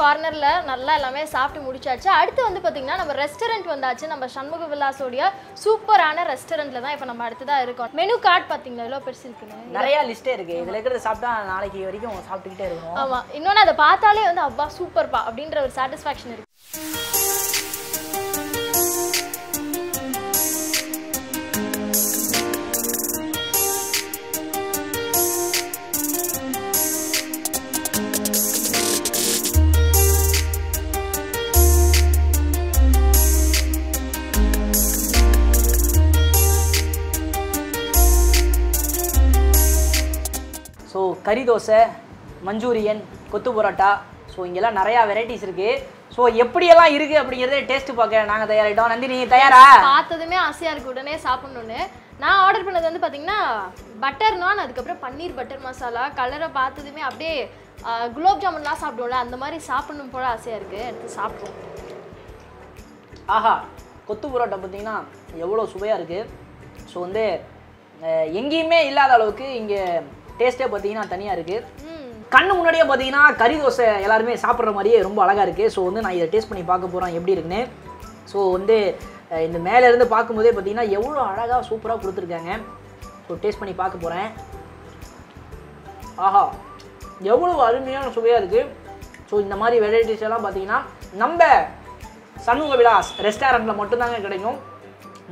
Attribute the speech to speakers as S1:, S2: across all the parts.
S1: கார்னரில் நல்லா எல்லாமே சாப்பிட்டு முடிச்சாச்சு. அடுத்து வந்து பார்த்தீங்கன்னா நம்ம ரெஸ்டாரண்ட் வந்தாச்சு. நம்ம சண்முக விலாஸோடைய சூப்பரான ரெஸ்டாரண்ட்டில் தான் இப்போ நம்ம அடுத்ததாக இருக்கோம். மெனு கார்டு பார்த்தீங்களா எவ்வளோ பெருசு இருக்குன்னு.
S2: நிறைய லிஸ்டே இருக்கு. இதுல இருக்கிறத சாப்பிட்டா நாளைக்கு வரைக்கும் சாப்பிட்டுக்கிட்டே இருக்கணும்.
S1: ஆமாம் இன்னொன்று அதை பார்த்தாலே வந்து அப்பா சூப்பர்ப்பா அப்படின்ற ஒரு சாட்டிஸ்ஃபேக்ஷன் இருக்கு.
S2: கறி தோசை மஞ்சூரியன் கொத்து பரோட்டா. ஸோ இங்கெல்லாம் நிறையா வெரைட்டிஸ் இருக்கு. ஸோ எப்படியெல்லாம் இருக்கு அப்படிங்கிறத டேஸ்ட் பார்க்க நாங்கள் தயாரிட்டோம் நந்தினி தயாரா?
S1: பார்த்ததுமே ஆசையாக இருக்கு. உடனே சாப்பிடணுன்னு நான் ஆர்டர் பண்ணது வந்து பார்த்தீங்கன்னா பட்டர் நான் அதுக்கப்புறம் பன்னீர் பட்டர் மசாலா கலரை பார்த்ததுமே அப்படியே குலோப் ஜாமுன்லாம் சாப்பிடுவோம்ல அந்த மாதிரி சாப்பிடணும் போல ஆசையாக இருக்குது எடுத்து சாப்பிடுவோம்.
S2: ஆஹா கொத்து பரோட்டா பார்த்தீங்கன்னா எவ்வளோ சுவையாக இருக்குது ஸோ வந்து எங்கேயுமே இல்லாத அளவுக்கு இங்கே டேஸ்ட்டே பார்த்தீங்கன்னா தனியாக இருக்குது கண்ணு முன்னாடியே பார்த்தீங்கன்னா கறி தோசை எல்லாருமே சாப்பிட்ற மாதிரியே ரொம்ப அழகாக இருக்குது ஸோ வந்து நான் இதை டேஸ்ட் பண்ணி பார்க்க போகிறேன் எப்படி இருக்குன்னு. ஸோ வந்து இந்த மேலே இருந்து பார்க்கும்போதே பார்த்தீங்கன்னா எவ்வளோ அழகாக சூப்பராக கொடுத்துருக்காங்க. ஸோ டேஸ்ட் பண்ணி பார்க்க போகிறேன் ஆஹா எவ்வளோ அருமையான சுவையாக இருக்குது ஸோ இந்த மாதிரி வெரைட்டிஸ் எல்லாம் பார்த்தீங்கன்னா நம்ம சண்முக விலாஸ் ரெஸ்டாரண்ட்டில் மட்டும்தாங்க கிடைக்கும்.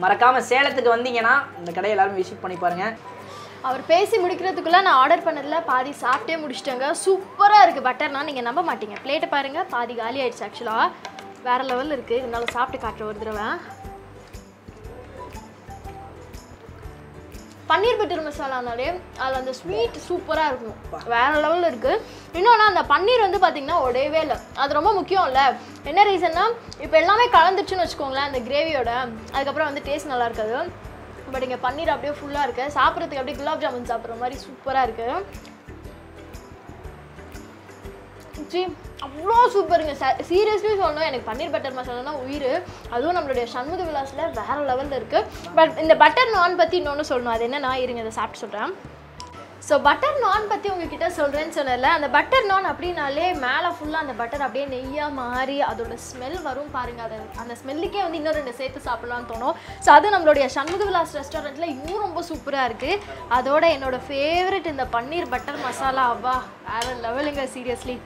S2: மறக்காமல் சேலத்துக்கு வந்தீங்கன்னா இந்த கடையை எல்லாரும் விசிட் பண்ணி பாருங்கள்
S1: அவர் பேசி முடிக்கிறதுக்குள்ள நான் ஆர்டர் பண்ணதில் பாதி சாப்பிட்டே முடிச்சிட்டேங்க. சூப்பராக இருக்குது பட்டர்னா நீங்கள் நம்ப மாட்டீங்க. பிளேட்டை பாருங்கள் பாதி காலி ஆயிடுச்சு ஆக்சுவலாக வேறு லெவலில் இருக்குது இருந்தாலும் சாப்பிட்டு காட்டுற ஒரு தடவை. பன்னீர் பட்டர் மசாலானாலே அதில் அந்த ஸ்வீட் சூப்பராக இருக்கும். வேற லெவலில் இருக்குது இன்னொன்று அந்த பன்னீர் வந்து பார்த்தீங்கன்னா உடையவே இல்லை. அது ரொம்ப முக்கியம் இல்லை என்ன ரீசன்னா இப்போ எல்லாமே கலந்துச்சுன்னு வச்சுக்கோங்களேன் அந்த கிரேவியோட அதுக்கப்புறம் வந்து டேஸ்ட் நல்லா இருக்காது. பட் இங்கே பன்னீர் அப்படியே ஃபுல்லாக இருக்குது சாப்பிட்றதுக்கு அப்படியே குலாப் ஜாமுன் சாப்பிட்ற மாதிரி சூப்பராக இருக்குது ஜி அவ்வளோ சூப்பருங்க சீரியஸ்லி சொல்லணும் எனக்கு பன்னீர் பட்டர் மசாலானா உயிர். அதுவும் நம்மளுடைய சண்முக விலாஸில் வேற லெவலில் இருக்குது பட் இந்த பட்டர் நான் பற்றி இன்னொன்று சொல்லணும். அது என்னன்னா இருங்க இதை சாப்பிட்டு சொல்கிறேன் ஸோ பட்டர் நான் பற்றி உங்ககிட்ட சொல்கிறேன்னு சொன்னல அந்த பட்டர் நான் அப்படின்னாலே மேலே ஃபுல்லாக அந்த பட்டர் அப்படியே நெய்யாக மாறி அதோட ஸ்மெல் வரும் பாருங்கள் அது அந்த ஸ்மெல்லுக்கே வந்து இன்னும் ரெண்டு சேர்த்து சாப்பிட்லான்னு தோணும். ஸோ அது நம்மளுடைய சண்முக விலாஸ் ரெஸ்டாரண்ட்டில் இன்னும் ரொம்ப சூப்பராக இருக்குது அதோட என்னோடய ஃபேவரட் இந்த பன்னீர் பட்டர் மசாலா. அவ்வா வேறு லெவலுங்க சீரியஸ்லி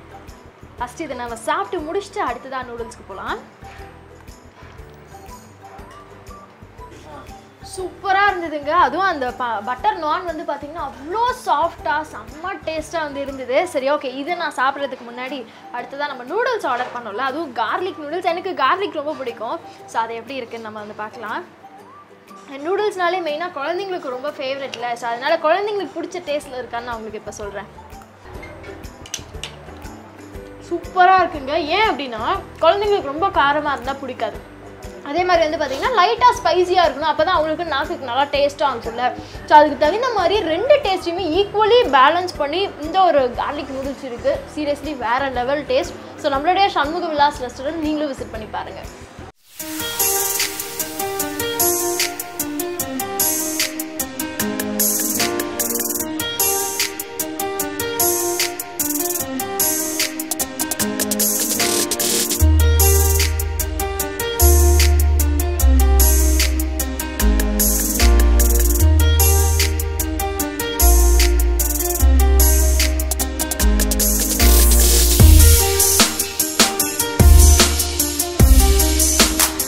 S1: ஃபஸ்ட் இதை நம்ம சாப்பிட்டு முடிச்சுட்டு அடுத்ததான் நூடுல்ஸ்க்கு போகலாம் சூப்பராக இருந்ததுங்க. அதுவும் அந்த ப பட்டர் நான் வந்து பார்த்தீங்கன்னா அவ்வளோ சாஃப்டாக செம்ம டேஸ்ட்டாக வந்து இருந்தது. சரி ஓகே இது நான் சாப்பிட்றதுக்கு முன்னாடி அடுத்ததாக நம்ம நூடுல்ஸ் ஆர்டர் பண்ணோம்ல. அதுவும் கார்லிக் நூடுல்ஸ் எனக்கு கார்லிக் ரொம்ப பிடிக்கும். ஸோ அது எப்படி இருக்குன்னு நம்ம வந்து பார்க்கலாம். நூடுல்ஸ்னாலே மெயினாக குழந்தைங்களுக்கு ரொம்ப ஃபேவரெட்ல ஸோ அதனால் குழந்தைங்களுக்கு பிடிச்ச டேஸ்ட்டில் இருக்கான்னு நான் உங்களுக்கு இப்போ சொல்கிறேன் சூப்பராக இருக்குங்க. ஏன் அப்படின்னா குழந்தைங்களுக்கு ரொம்ப காரமாக இருந்தால் பிடிக்காது. அதே மாதிரி வந்து பார்த்தீங்கன்னா லைட்டாக ஸ்பைசியாக இருக்கணும். அப்போ தான் அவங்களுக்கு நாக்குக்கு நல்லா டேஸ்ட்டாக இருக்கும்ல. ஸோ அதுக்கு தகுந்த மாதிரி ரெண்டு டேஸ்ட்டையுமே ஈக்குவலி பேலன்ஸ் பண்ணி இந்த ஒரு கார்லிக் நூடுல்ஸ் இருக்குது சீரியஸ்லி வேறு லெவல் டேஸ்ட் ஸோ நம்மளுடைய சண்முக விலாஸ் ரெஸ்டாரண்ட் நீங்களும் விசிட் பண்ணி பாருங்கள்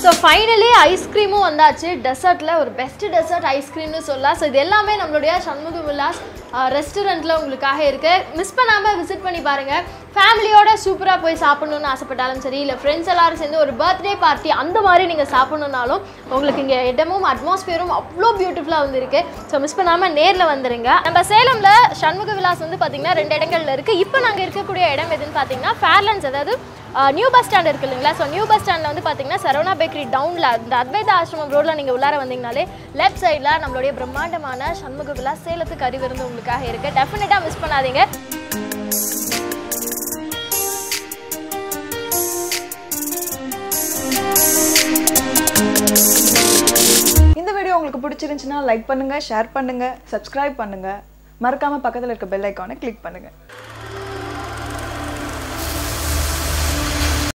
S1: ஸோ ஃபைனலி ஐஸ்கிரீமும் வந்தாச்சு. டெசர்ட்டில் ஒரு பெஸ்ட் டெசர்ட் ஐஸ்கிரீம்னு சொல்லலாம். ஸோ இது எல்லாமே நம்மளுடைய சண்முக விலாஸ் ரெஸ்டாரண்ட்டில் உங்களுக்காக இருக்குது மிஸ் பண்ணாமல் விசிட் பண்ணி பாருங்கள் ஃபேமிலியோட சூப்பராக போய் சாப்பிட்ணுன்னு ஆசைப்பட்டாலும் சரி இல்லை ஃப்ரெண்ட்ஸ் எல்லோரும் சேர்ந்து ஒரு பர்த்டே பார்ட்டி அந்த மாதிரி நீங்கள் சாப்பிட்ணுன்னாலும் உங்களுக்கு இங்கே இடமும் அட்மாஸ்பியரும் அவ்வளோ பியூட்டிஃபுல்லாக வந்துருக்கு. ஸோ மிஸ் பண்ணாமல் நேரில் வந்துருங்க. நம்ம சேலமில் சண்முக விலாஸ் வந்து பார்த்திங்கன்னா ரெண்டு இடங்கள்ல இருக்குது இப்போ நாங்கள் இருக்கக்கூடிய இடம் எதுன்னு பார்த்தீங்கன்னா ஃபேர்லண்ட்ஸ் அதாவது நியூ பஸ் ஸ்டாண்ட் இருக்கு இல்லைங்களா? ஸோ நியூ பஸ் ஸ்டாண்டில் வந்து பார்த்தீங்கன்னா சரவணா பேக்கரி டவுனில் இந்த அத்வைத ஆசிரமம் ரோட்டில் நீங்கள் உள்ளார வந்தீங்கனாலே லெஃப்ட் சைடில் நம்மளுடைய பிரம்மாண்டமான சண்முக விழா சேலத்துக்கு அறிவிருந்து உங்களுக்காக இருக்குது டெஃபினட்டாக மிஸ் பண்ணாதீங்க.
S3: இந்த வீடியோ உங்களுக்கு பிடிச்சிருந்துச்சுன்னா லைக் பண்ணுங்கள் ஷேர் பண்ணுங்கள் சப்ஸ்கிரைப் பண்ணுங்க. மறக்காமல் பக்கத்தில் இருக்க பெல் ஐக்கானை கிளிக் பண்ணுங்க.